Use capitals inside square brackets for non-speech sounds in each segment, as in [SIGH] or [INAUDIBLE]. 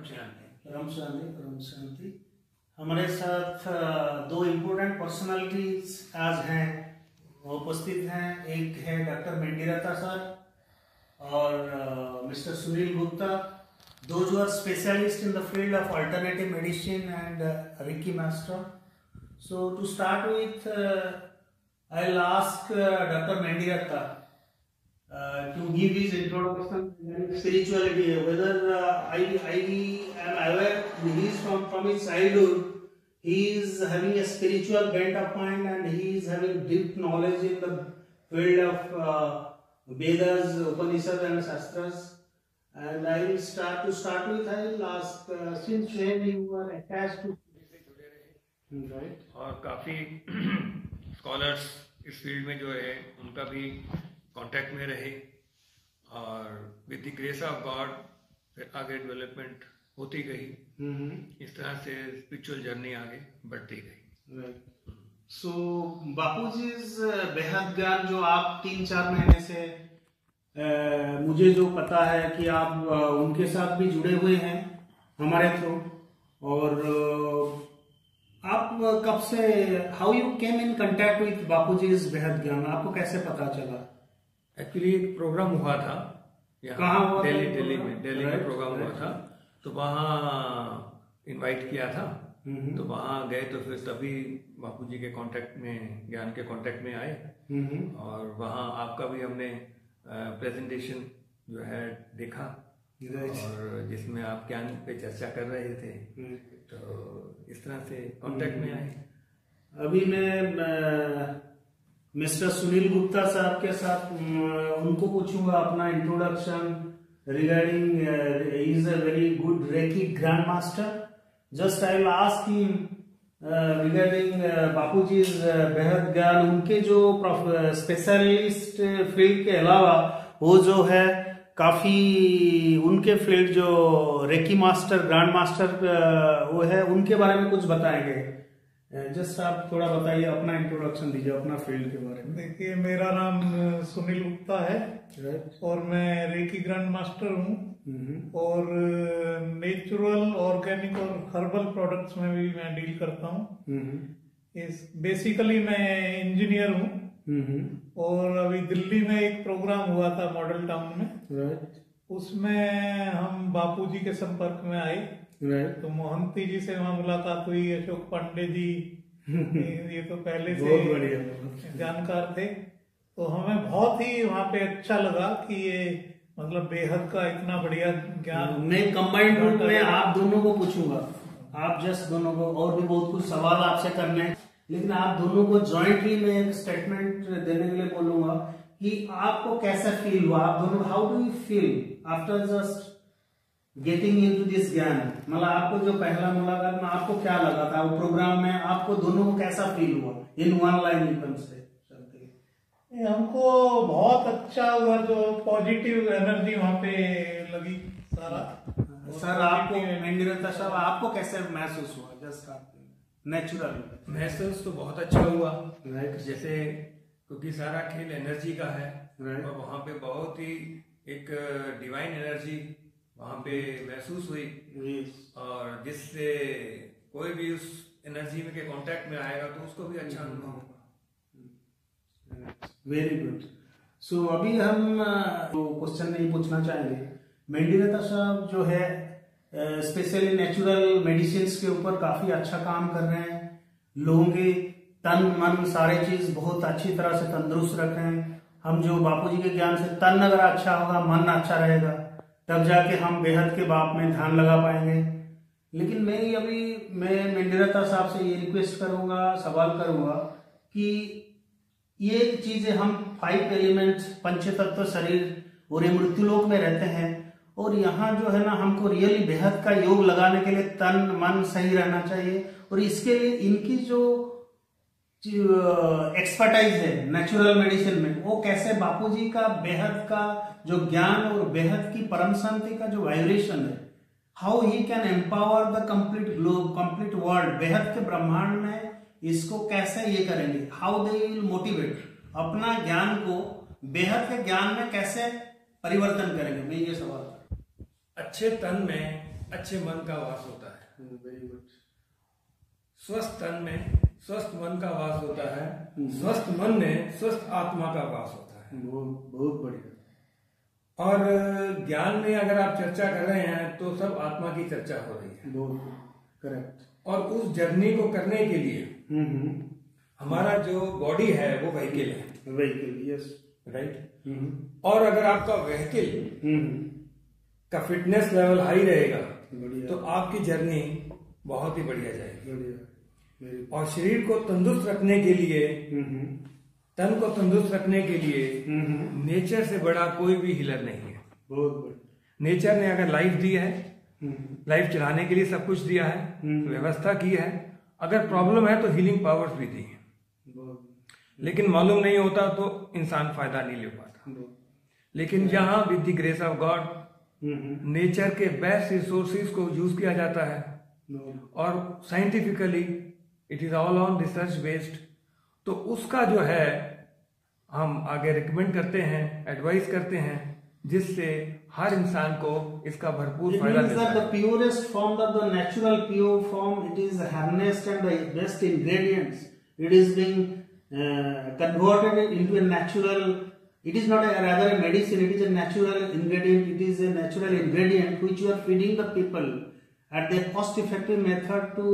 राम शांति राम शांति हमारे साथ दो इम्पोर्टेंट पर्सनालिटीज आज हैं। वो उपस्थित हैं। एक है डॉक्टर मेंडीरता सर और मिस्टर सुनील गुप्ता। दो जो are specialist in the field of alternative medicine and reiki master so to start with I ask doctor Mendiratta uh, uh, to give his introduction spirituality. Whether uh, I, I am aware he is from, from his childhood, he is having a spiritual bent of mind and he is having deep knowledge in the field of uh, Vedas, Upanishads and Shastras. And I will start to start with. I will ask uh, since when you were attached to right? और काफ़ी scholars इस field में जो है उनका भी contact में रहे और with the grace of God फिर आगे डेवलपमेंट होती गई। Mm-hmm. इस तरह से स्पिरिचुअल जर्नी आगे बढ़ती गई। सो बापूजी's uh, बेहद ज्ञान जो आप तीन चार महीने से uh, मुझे जो पता है कि आप uh, उनके साथ भी जुड़े हुए हैं हमारे थ्रू और uh, आप कब से how you came in contact with बापूजी's बेहद ज्ञान? आपको कैसे पता चला? एक्चुअली एक प्रोग्राम हुआ था। था? दिल्ली दिल्ली में दिल्ली में प्रोग्राम हुआ था। तो वहाँ इनवाइट किया था। हम्म। तो वहाँ गए तो फिर तभी बापू जी के कांटेक्ट में ज्ञान के कांटेक्ट में आए। हम्म और वहाँ आपका भी हमने प्रेजेंटेशन जो है देखा। और जिसमें आप ज्ञान पे चर्चा कर रहे थे। तो इस तरह से कांटेक्ट में आए। अभी मैं मिस्टर सुनील गुप्ता साहब के साथ उनको पूछूँगा अपना introduction regarding is a very good reiki grand master just I ask him regarding Bapu ji बेहद ज्ञान उनके जो स्पेशलिस्ट फ़ील्ड के अलावा वो जो है, काफ़ी उनके फ़ील्ड जो रेकी मास्टर ग्रैंड मास्टर वो है, उनके बारे में कुछ बताएँगे। जस्ट आप थोड़ा बताइए अपना इंट्रोडक्शन दीजिए अपना फ़ील्ड के बारे में। देखिए मेरा नाम सुनील गुप्ता है। राइट और मैं रेकी ग्रैंड मास्टर हूँ। हम्म और नेचुरल ऑर्गेनिक और हर्बल प्रोडक्ट्स में भी मैं डील करता हूँ। इस बेसिकली मैं इंजीनियर हूँ। हम्म और अभी दिल्ली में एक प्रोग्राम हुआ था मॉडल टाउन में। राइट उसमें हम बापूजी के संपर्क में आए। तो मोहंती जी से वहाँ मुलाकात हुई अशोक पांडे जी। [LAUGHS] ये तो पहले से जानकार थे। तो हमें बहुत ही वहाँ पे अच्छा लगा कि ये मतलब बेहद का इतना बढ़िया ज्ञान मैं कंबाइंड रूप में आप दोनों को पूछूँगा। आप जस्ट दोनों को और भी बहुत कुछ सवाल आपसे करने हैं। लेकिन आप दोनों को जॉइंटली मैं एक स्टेटमेंट देने के लिए बोलूँगा कि आपको कैसा फील हुआ? आप दोनों how do you feel after just getting in to this ज्ञान? मतलब आपको जो पहला मुलाकात में आपको क्या लगा था? वो प्रोग्राम में आपको दोनों को कैसा फील हुआ? इन वन लाइन इनकम से चलते हमको बहुत अच्छा हुआ जो पॉजिटिव एनर्जी वहाँ पे लगी सारा। सर आपको मेंडिरता साहब आपको कैसे महसूस हुआ? जस्ट आप नेचुरल महसूस तो बहुत अच्छा हुआ। राइट जैसे क्योंकि सारा खेल एनर्जी का है Right. और वहाँ पे बहुत ही एक डिवाइन एनर्जी वहाँ पे महसूस हुई। और जिससे कोई भी उस एनर्जी में के कांटेक्ट में आएगा तो उसको भी अच्छा अनुभव होगा। वेरी गुड सो अभी हम क्वेश्चन नहीं पूछना चाहेंगे मेंडिरता साहब जो है स्पेशली नेचुरल मेडिसिन के ऊपर काफ़ी अच्छा काम कर रहे हैं। लोगों के तन मन सारे चीज़ बहुत अच्छी तरह से तंदुरुस्त रख रहे हैं। हम जो बापूजी के ज्ञान से तन अगर अच्छा होगा मन अच्छा रहेगा तब जाके हम बेहद के बाप में ध्यान लगा पाएँगे। लेकिन मैं अभी, मैं मेंडिरता साहब से ये रिक्वेस्ट करूँगा, सवाल करूँगा कि ये चीज़ें हम फाइव एलिमेंट्स पंच तत्व शरीर और ये मृत्युलोक में रहते हैं और यहाँ जो है ना हमको रियली बेहद का योग लगाने के लिए तन, मन सही रहना चाहिए और इसके लिए इनकी जो एक्सपर्टाइज है नेचुरल मेडिसिन में। वो कैसे बापूजी का बेहद का जो ज्ञान और बेहद की परम शांति का जो वाइब्रेशन है how he can empower the complete globe complete world बेहद के ब्रह्मांड में इसको कैसे ये करेंगे? हाउ दे विल मोटिवेट अपना ज्ञान को बेहद के ज्ञान में कैसे परिवर्तन करेंगे? मैं ये सवाल अच्छे तन में अच्छे मन का वास होता है। वेरी गुड स्वस्थ तन में स्वस्थ मन का वास होता है। स्वस्थ मन में स्वस्थ आत्मा का वास होता है। बहुत बहुत बढ़िया। और ज्ञान में अगर आप चर्चा कर रहे हैं तो सब आत्मा की चर्चा हो रही है। बहुत करेक्ट और उस जर्नी को करने के लिए हम्म हमारा जो बॉडी है वो व्हीकल है। व्हीकल यस राइट हम्म और अगर आपका व्हीकल हम्म का फिटनेस लेवल हाई रहेगा तो आपकी जर्नी बहुत ही बढ़िया जाएगी। बढ़िया। और शरीर को तंदुरुस्त रखने के लिए तन को तंदुरुस्त रखने के लिए नेचर से बड़ा कोई भी हिलर नहीं है। बहुत बढ़िया। नेचर ने अगर लाइफ दी है लाइफ चलाने के लिए सब कुछ दिया है। व्यवस्था की है अगर प्रॉब्लम है तो हीलिंग पावर्स भी दी है। लेकिन मालूम नहीं होता तो इंसान फ़ायदा नहीं ले पाता। लेकिन जहाँ with the grace of God nature के बेस्ट रिसोर्सेज को यूज़ किया जाता है। और scientifically it is all on research based तो उसका जो है हम आगे रिकमेंड करते हैं एडवाइस करते हैं जिससे हर इंसान को इसका भरपूर फ़ायदा it is harnessed it is being it is not a medicine it is a natural ingredient feeding people at the effective method to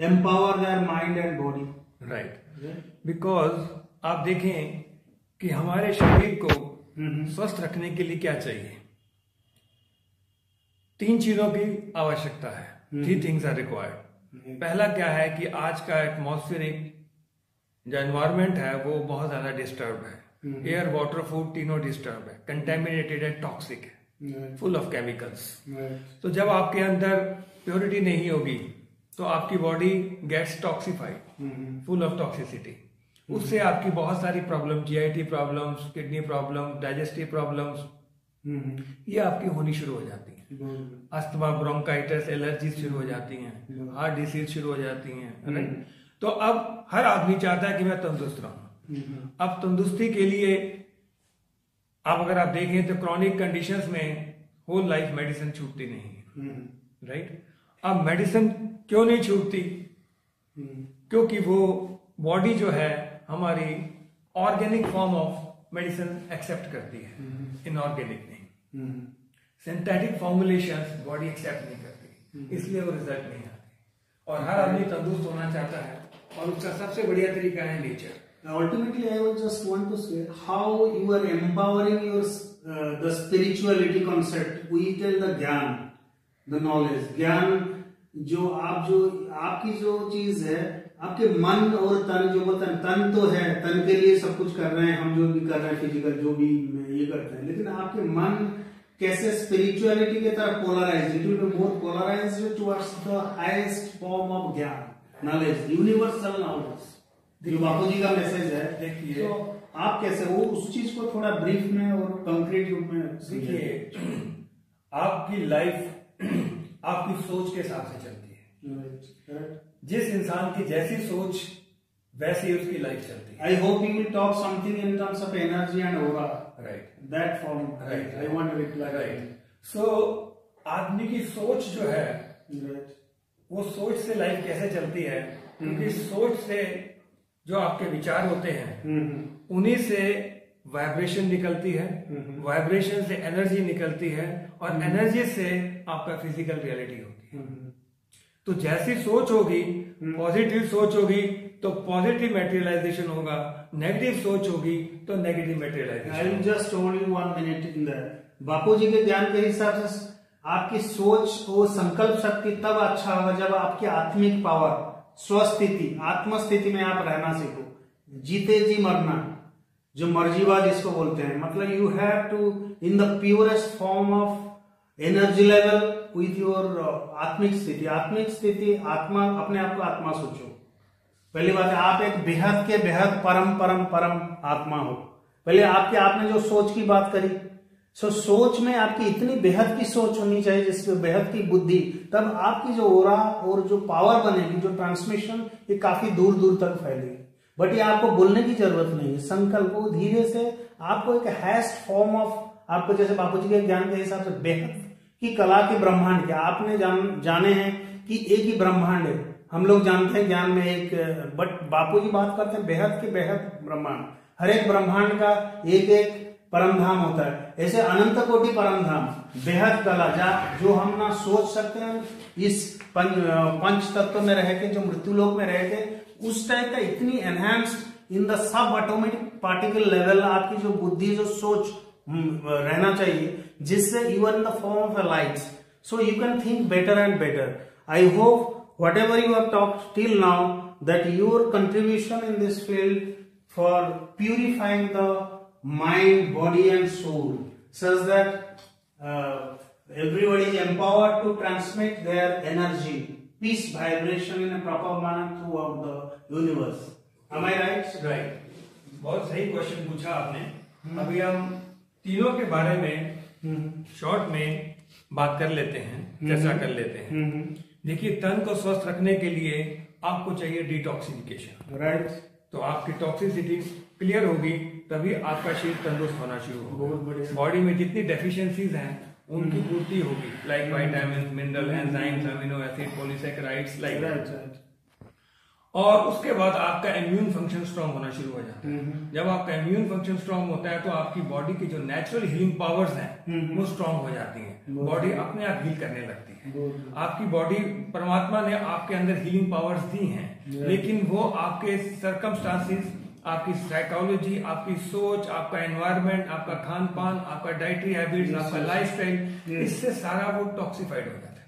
empower their mind and body. Right because आप देखें कि हमारे शरीर को स्वस्थ रखने के लिए क्या चाहिए? तीन चीज़ों की आवश्यकता है। थ्री थिंग्स आर रिक्वायर्ड पहला क्या है कि आज का एटमॉस्फेरिक जो एनवायरमेंट है वो बहुत ज़्यादा डिस्टर्ब है। एयर वाटर फ़ूड तीनों डिस्टर्ब है। कंटेमिनेटेड है। टॉक्सिक है फुल ऑफ़ केमिकल्स तो जब आपके अंदर प्योरिटी नहीं होगी तो आपकी body gets toxified full of toxicity उससे आपकी बहुत सारी problem G I T problems kidney problem digestive problems ये आपकी होनी शुरू हो जाती है। अस्थमा ब्रोंकाइटिस एलर्जी शुरू हो जाती हैं। हार्ट डिसीज शुरू हो जाती हैं राइट तो अब हर आदमी चाहता है कि मैं तंदुरुस्त रहूँ। अब तंदुरुस्ती के लिए अब अगर आप देखें तो क्रॉनिक कंडीशंस में होल लाइफ मेडिसिन छूटती नहीं है। राइट अब मेडिसिन क्यों नहीं छूटती? हम्म क्योंकि वो बॉडी जो है हमारी organic form of medicine accept करती है। इनऑर्गेनिक नहीं। Hmm. Synthetic formulation body accept नहीं करती। इसलिए वो रिज़ल्ट नहीं आते। और हर आदमी तंदुरुस्त होना चाहता है और उसका सबसे बढ़िया तरीका है nature Ultimately, I would just want to say how you are empowering your uh, the spirituality concept. We tell the ज्ञान, the knowledge. ज्ञान जो आप जो आपकी जो चीज़ है आपके मन और तन जो बोलते हैं तन तो है तन के लिए सब कुछ कर रहे हैं हम जो भी कर रहे हैं फ़िज़िकल जो भी ये करते हैं लेकिन आपके मन कैसे स्पिरिचुअलिटी के तरफ़ polarize it will more polarize towards the highest form of ज्ञान नॉलेज यूनिवर्सल नॉलेज जो बापू जी का मैसेज है देखिए। तो आप कैसे वो उस चीज़ को थोड़ा ब्रीफ में और कंक्रीट रूप में। देखिए आपकी लाइफ आपकी सोच के हिसाब से चलती है। जिस इंसान की जैसी सोच वैसी उसकी लाइफ चलती है। I hope you talk something in terms of energy and aura right that form right I want to reply right so आदमी की सोच जो है वो सोच से लाइफ कैसे चलती है? क्योंकि सोच से जो आपके विचार होते हैं उन्हीं से वाइब्रेशन निकलती है वाइब्रेशन से एनर्जी निकलती है और एनर्जी से आपका फ़िज़िकल रियलिटी होती है। हम्म तो जैसी सोच होगी पॉजिटिव सोच होगी तो पॉजिटिव मेटेरियलाइजेशन होगा नेगेटिव सोच होगी तो negative materialization just hold you one minute in Bapu ji के ज्ञान के हिसाब से आपकी सोच और संकल्प शक्ति तब अच्छा होगा जब आपकी आत्मिक पावर स्वस्थिति आत्मस्थिति में आप रहना सीखो। जीते जी मरना। जो मर्जीवा जिसको बोलते हैं। मतलब you have to in the purest form of energy level with your आत्मिक स्थिति। आत्मिक स्थिति, आत्मा, अपने आप को आत्मा सोचो। पहली बात है, आप एक बेहद के बेहद परम परम परम आत्मा हो। पहले आपके, आपने जो सोच की बात करी, सो सोच में आपकी इतनी बेहद की सोच होनी चाहिए जिसमें बेहद की बुद्धि, तब आपकी जो ओरा और जो पावर बनेगी, जो ट्रांसमिशन ये काफ़ी दूर दूर तक फैलेगी। बट ये आपको बोलने की ज़रूरत नहीं है। संकल्प वो धीरे से आपको एक हैस्ट फॉर्म ऑफ़ आपको जैसे बापू जी के ज्ञान के हिसाब से बेहद कि कला के ब्रह्मांड क्या आपने जान, जाने हैं कि एक ही ब्रह्मांड है। हम लोग जानते हैं ज्ञान में एक बट बापू जी बात करते हैं बेहद के बेहद ब्रह्मांड। हर एक ब्रह्मांड का एक एक परम धाम होता है। ऐसे अनंत कोटि परम धाम बेहद कला, जा, जो हम ना सोच सकते हैं, इस पंच तत्व में रह के, जो मृत्यु लोक में रह के उस टाइप का इतनी enhance in the sub automatic particle level आपकी जो बुद्धि, जो सोच रहना चाहिए, जिससे even in the form of a light so you can think better and better I hope whatever you have talk till now that your contribution in this field for purifying the mind body and soul such that everybody is empowered to transmit their energy peace vibration in a proper manner throughout the universe. Am i right? Right. बहुत सही question पूछा आपने। अभी हम तीनों के बारे में शॉर्ट में बात कर लेते हैं चर्चा कर लेते हैं। देखिए तन को स्वस्थ रखने के लिए आपको चाहिए डिटॉक्सिफिकेशन राइट right. तो आपकी टॉक्सिसिटी क्लियर होगी तभी आपका शरीर तंदुरुस्त होना शुरू होगा। बॉडी में जितनी डेफिशिएंसीज हैं उनकी पूर्ति होगी। Like vitamin mineral enzymes amino acid polysaccharides like और उसके बाद आपका इम्यून फ़ंक्शन स्ट्रांग होना शुरू हो जाता है। जब आपका इम्यून फ़ंक्शन स्ट्रांग होता है तो आपकी बॉडी की जो नेचुरल हीलिंग पावर्स हैं वो स्ट्रांग हो जाती हैं। बॉडी अपने आप हील करने लगती है। आपकी बॉडी परमात्मा ने आपके अंदर हीलिंग पावर्स दी हैं लेकिन वो आपके सरकमस्टांसिस आपकी साइकोलॉजी आपकी सोच आपका एनवायरमेंट आपका खान पान आपका डाइटरी हैबिट्स आपका लाइफस्टाइल इससे सारा वो टॉक्सिफाइड हो जाता है।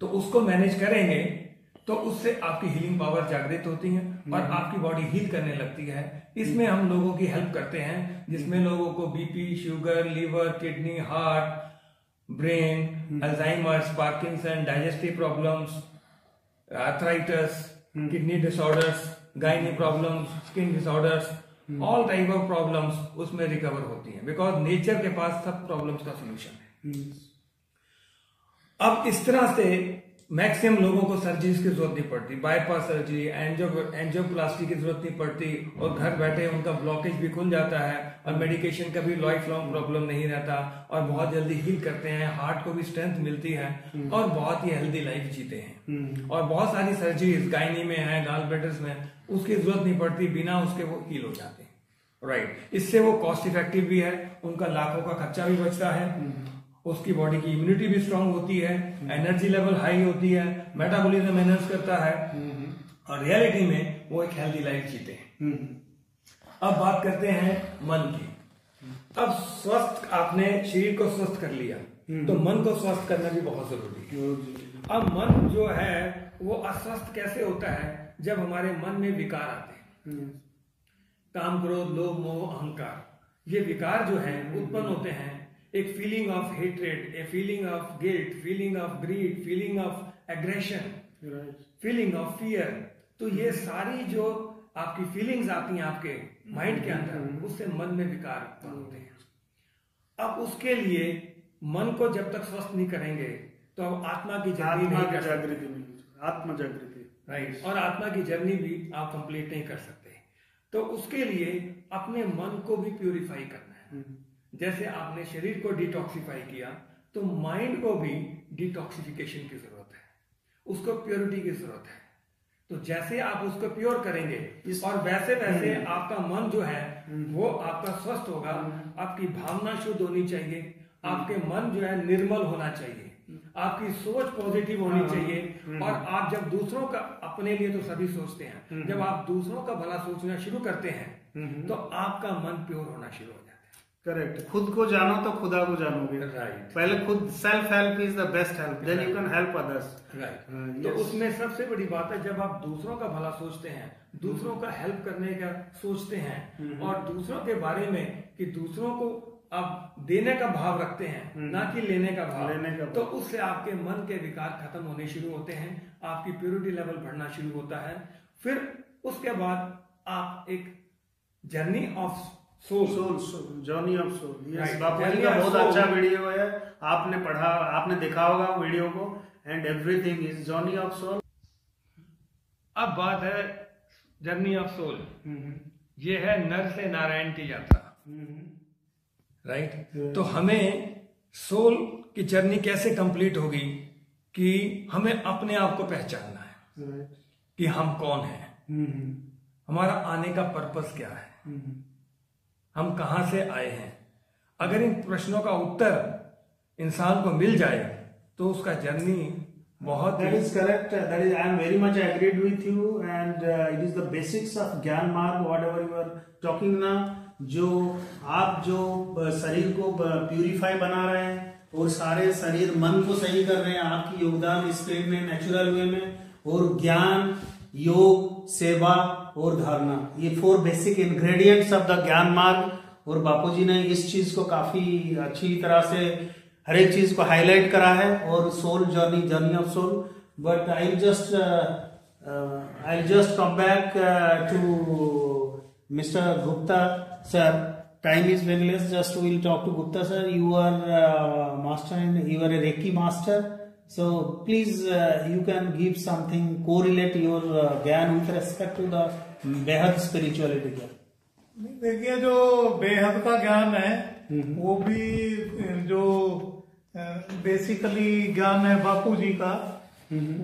तो उसको मैनेज करेंगे तो उससे आपकी हीलिंग पावर जागृत होती है और आपकी बॉडी हील करने लगती है। इसमें हम लोगों की हेल्प करते हैं जिसमें लोगों को BP sugar liver kidney heart brain Alzheimer's Parkinson digestive problems arthritis kidney disorders gynae problem skin disorders all type of problems उसमें रिकवर होती हैं। बिकॉज़ नेचर के पास सब प्रॉब्लम्स का सोल्यूशन है। अब इस तरह से मैक्सिमम लोगों को सर्जरीज की ज़रूरत नहीं पड़ती बाईपास सर्जरी एंजियो एंजियोप्लास्टी की ज़रूरत नहीं पड़ती और घर बैठे उनका ब्लॉकेज भी खुल जाता है और मेडिकेशन का भी लाइफ लॉन्ग प्रॉब्लम नहीं रहता और बहुत जल्दी हील करते हैं हार्ट को भी स्ट्रेंथ मिलती है और बहुत ही हेल्दी लाइफ जीते हैं। और बहुत सारी सर्जरीज गायनी में है गाल ब्लेडर्स में उसकी ज़रूरत नहीं पड़ती बिना उसके वो हील हो जाते हैं। राइट इससे वो कॉस्ट इफ़ेक्टिव भी है उनका लाखों का खर्चा भी बचता है। उसकी बॉडी की इम्यूनिटी भी स्ट्रांग होती है एनर्जी लेवल हाई होती है मेटाबॉलिज्म एनर्ज करता है। और रियलिटी में वो एक हेल्दी लाइफ जीते हैं। अब बात करते हैं मन की। अब स्वस्थ आपने शरीर को स्वस्थ कर लिया तो मन को स्वस्थ करना भी बहुत ज़रूरी है। अब मन जो है वो अस्वस्थ कैसे होता है? जब हमारे मन में विकार आते हैं। काम क्रोध लोभ मोह अहंकार ये विकार जो है उत्पन्न होते हैं। एक feeling of hatred a feeling of guilt feeling of greed feeling of aggression feeling of fear तो ये सारी जो आपकी फीलिंग्स आती हैं आपके माइंड के अंदर उससे मन में विकार उत्पन्न होते हैं। अब उसके लिए मन को जब तक स्वस्थ नहीं करेंगे तो अब आत्मा की जर्नी नहीं कर जागृति आत्मा जागृति राइट और आत्मा की जर्नी भी आप कंप्लीट नहीं कर सकते। तो उसके लिए अपने मन को भी प्यूरिफाई करना है। जैसे आपने शरीर को डिटॉक्सिफाई किया तो माइंड को भी डिटॉक्सिफिकेशन की ज़रूरत है। उसको प्योरिटी की ज़रूरत है। तो जैसे आप उसको प्योर करेंगे और वैसे वैसे आपका मन जो है वो आपका स्वस्थ होगा आपकी भावना शुद्ध होनी चाहिए आपके मन जो है निर्मल होना चाहिए आपकी सोच पॉजिटिव होनी चाहिए और आप जब दूसरों का अपने लिए तो सभी सोचते हैं। जब आप दूसरों का भला सोचना शुरू करते हैं तो आपका मन प्योर होना शुरू हो। करेक्ट खुद को जानो तो खुदा को जानोगे। राइट पहले खुद self help is the best help then you can help others right तो उसमें सबसे बड़ी बात है जब आप दूसरों का भला सोचते हैं दूसरों का हेल्प करने का सोचते हैं हम्म। और दूसरों के बारे में कि दूसरों को आप देने का भाव रखते हैं हम्म। ना कि लेने का भाव। लेने का तो उससे आपके मन के विकार खत्म होने शुरू होते हैं आपकी प्योरिटी लेवल बढ़ना शुरू होता है। फिर उसके बाद आप एक journey of soul soul journey of soul yes Bapu ji का बहुत अच्छा वीडियो है। आपने पढ़ा आपने देखा होगा वीडियो को। And everything is journey of soul अब बात है जर्नी ऑफ़ सोल। ये है नर से नारायण की यात्रा। Right right? तो हमें सोल की जर्नी कैसे कंप्लीट होगी कि हमें अपने आप को पहचानना है कि हम कौन हैं? हम्म, हमारा आने का पर्पस क्या है? हम्म, हम कहाँ से आए हैं अगर इन प्रश्नों का उत्तर इंसान को मिल जाए तो उसका जर्नी बहुत correct. Uh, That is, I am very much agreed with you, and uh, it is the basics of ज्ञान मार्ग whatever you are टॉकिंग ना जो आप जो uh, शरीर को प्यूरिफाई बना रहे हैं और सारे शरीर मन को सही कर रहे हैं आपकी योगदान इस फ़ील्ड में नेचुरल वे में और ज्ञान योग सेवा और धारणा। ये four basic ingredients of the gyan marg. और बापूजी ने इस चीज़ को काफ़ी अच्छी तरह से हर एक चीज़ को हाईलाइट करा है। और soul journey journey of soul but I just I just come back to mister Gupta sir is very less just we'll talk to gupta sir. You are uh, master and you are a reiki master. So please uh, you can give something correlate your uh, gyan with respect to the behad spirituality gyan देखिए जो बेहद का ज्ञान है वो भी जो basically ज्ञान है बापू जी का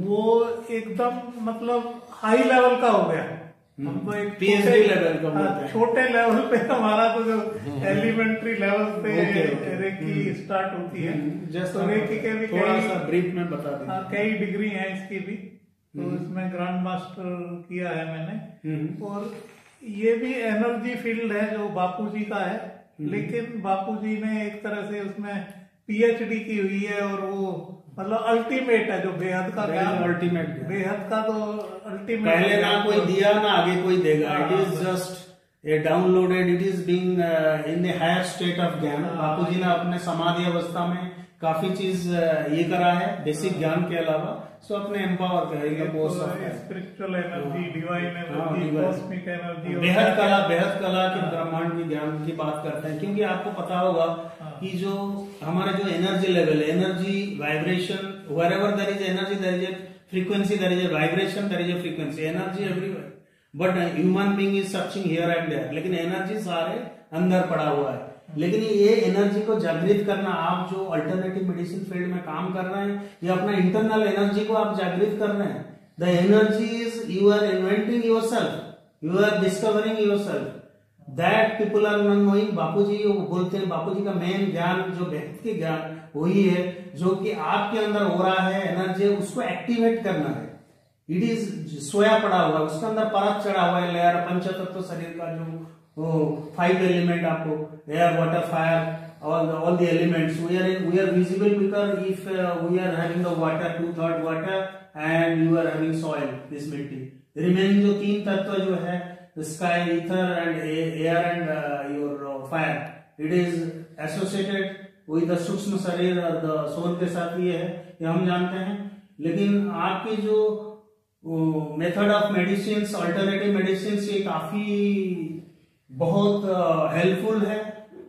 वो एकदम मतलब हाई लेवल का हो गया हम तो एक PhD छोटे- का हाँ, छोटे लेवल पे हमारा तो जो एलिमेंट्री लेवल पे. रेकी स्टार्ट होती है। जस्ट तो रेकी के भी थोड़ा कई सा ब्रीफ में बता दीजिए। हाँ, कई डिग्री हैं इसकी भी। तो इसमें ग्रांड मास्टर किया है मैंने। और ये भी एनर्जी फ़ील्ड है जो बापूजी का है। लेकिन बापूजी ने एक तरह से उसमें पीएचडी की हुई है और वो मतलब अल्टीमेट है जो बेहद का अल्टीमेट बेहद का तो अल्टीमेट पहले ना कोई दिया ना आगे कोई देगा। It is just a downloaded it is being in the higher state of gyan. Bapu ji ने अपने समाधि अवस्था में काफ़ी चीज़ ये करा है बेसिक ज्ञान के अलावा। सो अपने एम्पावर करेगा स्पिरिचुअल एनर्जी डिवाइन हाँ, एनर्जी कॉस्मिक एनर्जी बेहद कला बेहद कला के ब्रह्मांड की ज्ञान की बात करते हैं क्योंकि आपको पता होगा कि जो हमारा जो एनर्जी लेवल है energy vibration wherever there is energy there is a frequency there is a vibration there is a frequency energy everywhere but human being is searching here and there लेकिन एनर्जी सारे अंदर पड़ा हुआ है। लेकिन ये energy को जागृत करना, आप जो अल्टरनेटिव मेडिसिन फ़ील्ड में काम कर रहे हैं, या अपना इंटरनल एनर्जी को आप जागृत कर रहे हैं। The energy is you are inventing yourself you are discovering yourself that people are not knowing Bapu ji बोलते हैं बापू जी का मेन ज्ञान, जो व्यक्ति ज्ञान, वही है, जो कि आपके अंदर हो रहा है एनर्जी उसको एक्टिवेट करना है। इट इज़ सोया पड़ा हुआ, उसके अंदर परत चढ़ा हुआ है लेयर पंच तत्व शरीर का जो फाइव एलिमेंट आपको air water fire all all the elements we are we are visible because if we are having the water two third water and you are having soil this mitti remaining जो तीन तत्व जो है sky ether and air and your fire it is associated with the sukshma sharir the soul के साथ ये है, ये हम जानते हैं। लेकिन आपके जो method of medicine alternative medicine ये काफ़ी बहुत हेल्पफुल है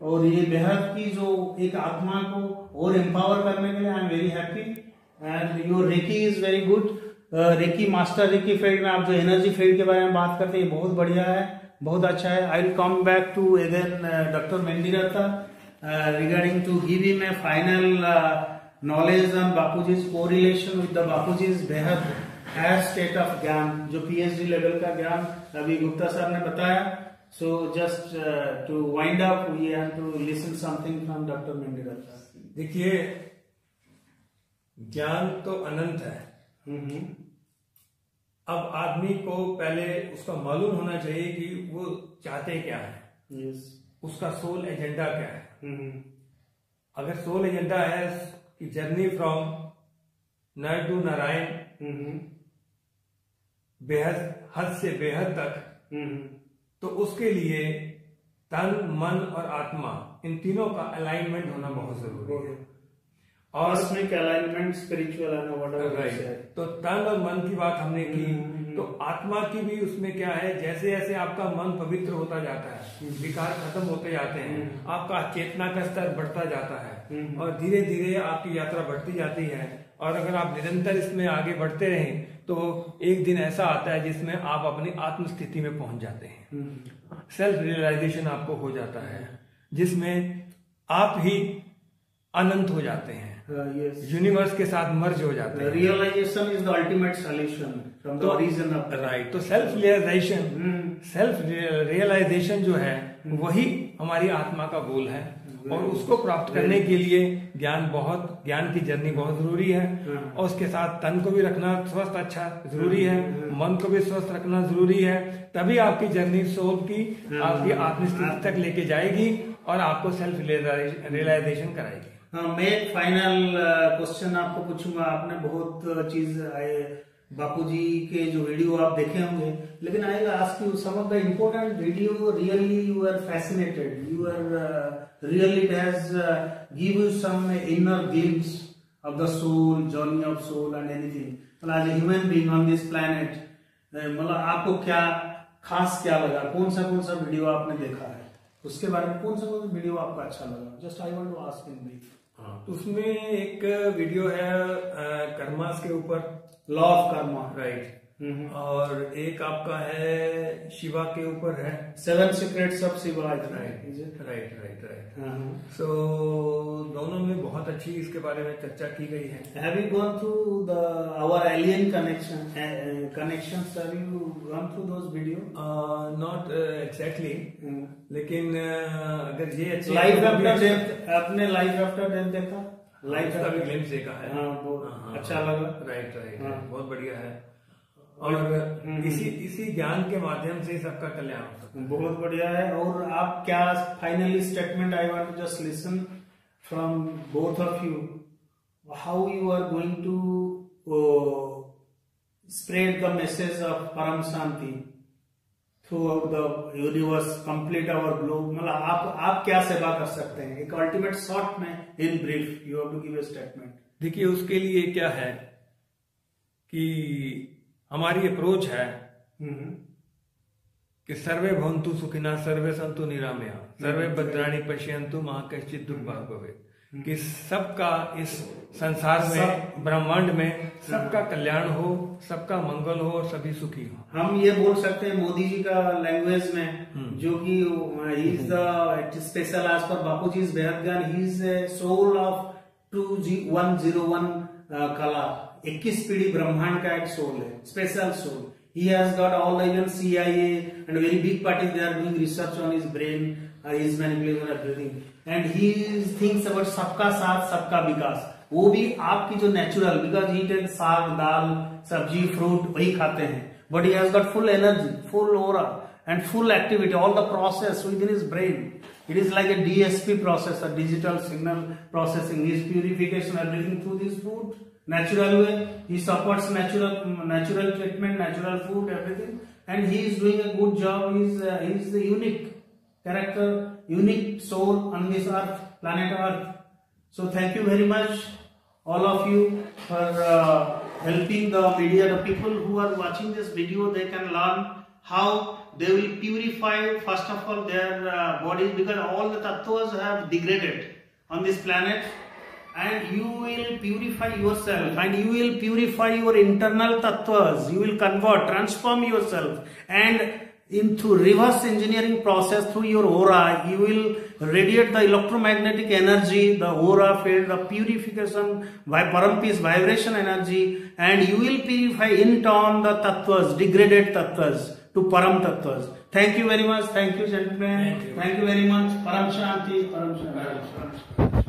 और ये बेहद की जो एक आत्मा को और एम्पावर करने के लिए I am very happy and your reiki is very good reiki master reiki field में आप जो एनर्जी फ़ील्ड के बारे में बात करते हैं, ये बहुत बढ़िया है, बहुत अच्छा है। I will come back to again doctor Mendiratta regarding to give him a final knowledge on Bapuji's correlation with the Bapuji's बेहद हायर स्टेट ऑफ़ ज्ञान जो पीएचडी लेवल का ज्ञान अभी गुप्ता सर ने बताया। So just to wind up we have to listen something from doctor Mendiratta देखिए ज्ञान तो अनंत है। अब आदमी को पहले उसका मालूम होना चाहिए कि वो चाहते क्या है। यस उसका सोल एजेंडा क्या है। अगर सोल एजेंडा है कि journey from nar to Narayan बेहद हद से बेहद तक तो उसके लिए तन मन और आत्मा इन तीनों का अलाइनमेंट होना बहुत ज़रूरी है। और कॉस्मिक अलाइनमेंट स्पिरिचुअल राइट तो तन और मन की बात हमने की। तो आत्मा की भी उसमें क्या है जैसे जैसे आपका मन पवित्र होता जाता है विकार खत्म होते जाते हैं आपका चेतना का स्तर बढ़ता जाता है और धीरे धीरे आपकी यात्रा बढ़ती जाती है। और अगर आप निरंतर इसमें आगे बढ़ते रहें तो एक दिन ऐसा आता है जिसमें आप अपनी आत्मस्थिति में पहुँच जाते हैं। सेल्फ रियलाइजेशन आपको हो जाता है जिसमें आप ही अनंत हो जाते हैं. यूनिवर्स के साथ मर्ज हो जाते हैं। Realisation is the ultimate solution from the origin of right तो सेल्फ रियलाइजेशन सेल्फ रियलाइजेशन जो है वही हमारी आत्मा का गोल है। और उसको प्राप्त करने के लिए ज्ञान बहुत ज्ञान की जर्नी बहुत ज़रूरी है। और उसके साथ तन को भी रखना स्वस्थ अच्छा ज़रूरी है। मन को भी स्वस्थ रखना ज़रूरी है। तभी आपकी जर्नी सोल की आपकी आत्मस्थिति तक लेके जाएगी और आपको सेल्फ रियलाइजेशन कराएगी। हाँ मैं फाइनल क्वेश्चन आपको पूछूँगा। आपने बहुत चीज़ बापूजी के जो वीडियो आप देखे होंगे लेकिन I ask you some of the important video really you are fascinated you are really it has give you some inner glimpse of the soul journey of soul and anything मतलब as human being on this planet मतलब आपको क्या खास क्या लगा? कौन सा कौन सा वीडियो आपने देखा है? उसके बारे में कौन सा कौन सा वीडियो आपको अच्छा लगा? Just I want to ask in brief उसमें एक वीडियो है कर्मास के ऊपर। लॉ ऑफ़ कर्मा राइट और एक आपका है शिवा के ऊपर है। Seven secrets of Shiva right right right right सो दोनों में बहुत अच्छी इसके बारे में चर्चा की गई है। Have you gone through the our alien connection uh, connections? Have you gone through those video? Not exactly लेकिन uh, अगर ये अच्छे लाइफ आफ्टर डेथ आपने लाइफ आफ्टर डेथ देखा? लाइफ का भी ग्लिम्स देखा है। हाँ, वो अच्छा लगा। राइट राइट हाँ। बहुत बढ़िया है। और हम्म। इसी इसी ज्ञान के माध्यम से सबका कल्याण हो सकता है। बहुत बढ़िया है। और आप क्या finally statement I want to just listen from both of you how you are going to spread the the of param param shanti throughout the universe complete our globe मतलब आप आप क्या सेवा कर सकते हैं? एक अल्टीमेट शॉर्ट में in brief you have to give a statement देखिए उसके लिए क्या है कि हमारी अप्रोच है कि सर्वे भवंतु सुखिना सर्वे संतु निरामया सर्वे भद्राणी पश्यंतु महा कश्चित दुख भाग भवे कि सबका इस संसार में ब्रह्मांड में सबका कल्याण हो सबका मंगल हो और सभी सुखी हो। हम ये बोल सकते हैं मोदी जी का लैंग्वेज में जो कि इज़ द स्पेशल आज पर बापू जी इज़ बेहद ज्ञान ही is soul of to ji one zero one कला इक्कीस पीढ़ी ब्रह्मांड का एक सोल है special soul he has got all the even CIA and very big parties they are doing research on his brain, is manipulator breathing and he thinks about सबका साथ सबका विकास वो भी आपकी जो नेचुरल बिकॉज़ ही टेक साग दाल सब्ज़ी fruit वही खाते हैं। But he has got full energy full aura and full activity all the process within is brain it is like a DSP process a digital signal processing is purification everything through this food natural way he supports natural natural treatment natural food everything and he is doing a good job is is unique character, unique soul on this earth, planet Earth. So thank you very much, all of you, for uh, helping the media, the people who are watching this video, they can learn how they will purify first of all their uh, bodies because all the tattvas have degraded on this planet. And you will purify yourself and you will purify your internal tattvas you will convert transform yourself and into reverse engineering process through your aura. You will radiate the electromagnetic energy the aura field the purification by param peace vibration energy and you will purify in turn the tattvas degraded tattvas to param tattvas thank you very much. Thank you gentlemen. Thank you. thank you very much. Param shanti param shanti, param shanti.